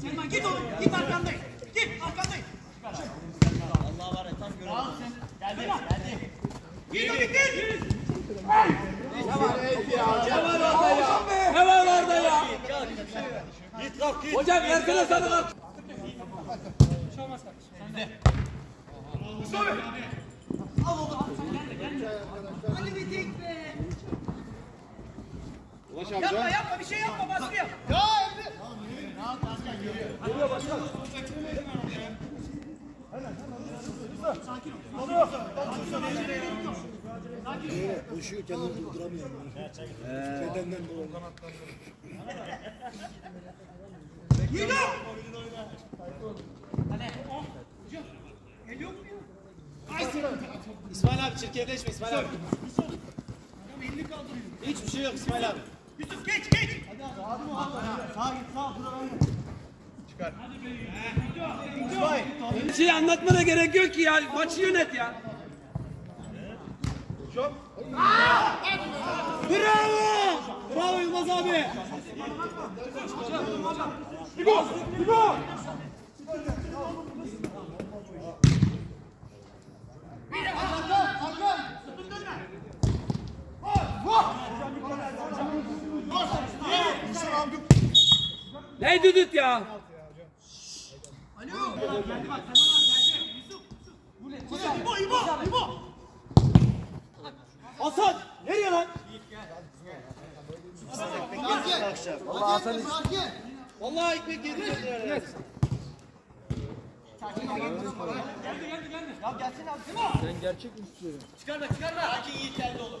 Selman git oğlum. Git arkandayım. Git arkandayım. Allah var ya tam göremedim. Geldi geldi. Git o git. Ne var orada ya? Git kalk git. Hocam versene sarı kart. Hadi bir tek be. Yapma yapma bir şey yapma baskı yap. Ya Emre. Koşuyor kendini durduramıyor. Bedenden dolayı. Yiğido. El yok mu ya? Ay senin. İsmail abi çirkefleşme İsmail abi. Elini kaldırıyor. Hiçbir şey yok İsmail abi. Yusuf geç geç. Bir şey anlatmana gerek yok ki ya. Maçı yönet ya. Bravo! Bravo Yılmaz abi. Ne düdüt ya? İbo İbo İbo. Hasan nereye lan? Vallahi ekmek yedirdiler. Çıkarma çıkarma. Sakin Yiğit geldi olur.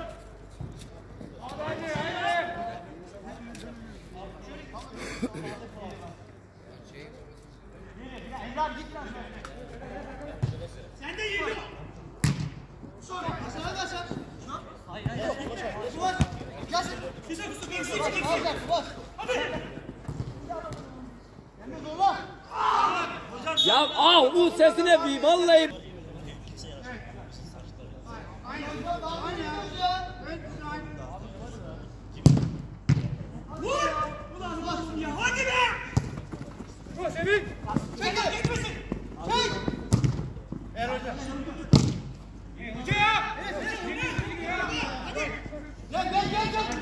Ya ah bu sesine bir vallahi. Vur. Ulan ulan ya. Hadi be. Çek Çek geçmesin. Çek. Ver hocam. Hoca ya. Hadi. Gel gel gel gel.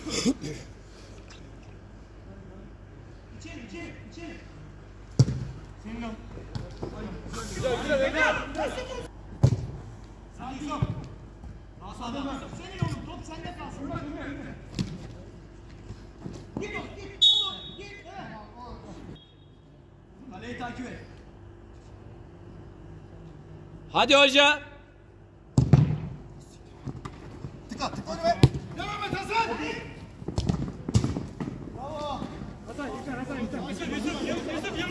Hadi hoca. Devam et Hasan. Yusuf, Yusuf,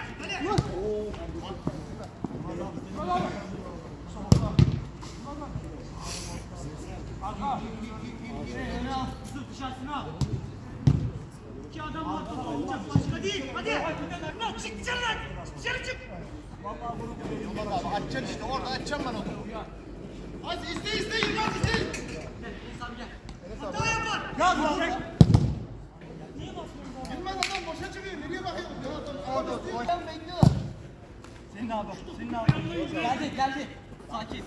İki adam var topu olacak başka değil. Hadi. Lan çık dışarı lan. Dışarı çık. Açacaksın işte orada açacağım ben onu. Hadi iste iste Yılmaz iste. Hata yapar. Yılmaz adam boşa çıkıyor. Nereye bakıyorsun? Adam adam istiyor. Senin abi. Senin abi. Geldi geldi. Sakin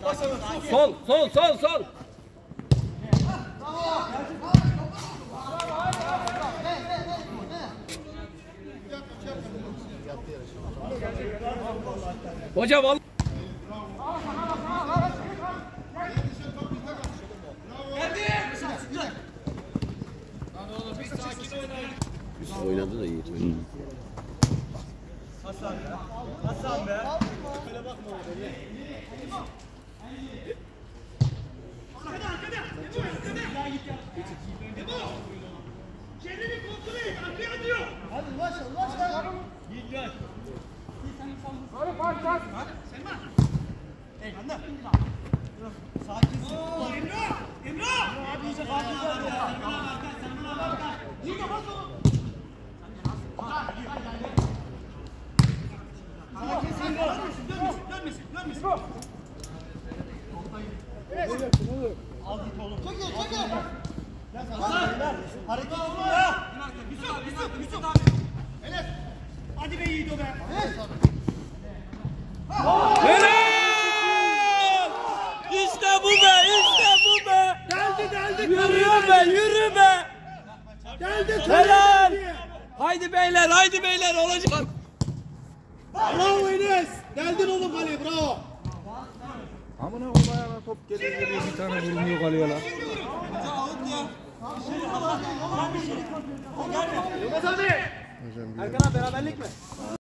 sakin. Sol sol sol sol. Hoca vallahi oynadı da iyi oynadı. Hasan be. Arkada arkada. Ebo arkada. Ebo. Kendini kontrol et. Arkaya atıyor. Hadi ulaş ulaş lan. Git gel. Emrah. Emrah. Abi iyice fark İyi de bas oğlum. Sakin dönmesin, dönmesin, dönmesin, dönmesin. Çekil çekil. Hareket Yusuf, Yusuf, Yusuf. Enes. Hadi be Yiğido be. Helal! İşte bu be, işte bu be. Geldi, geldi. Yürü be, yürü be. Geldi. Helal. Haydi beyler, haydi beyler olacak. Bravo Enes. Geldin oğlum kaleye, bravo. Amına koyayım top geliyor geliyor bir tane vurmuyor kalıyor lan. Abi beraberlik mi?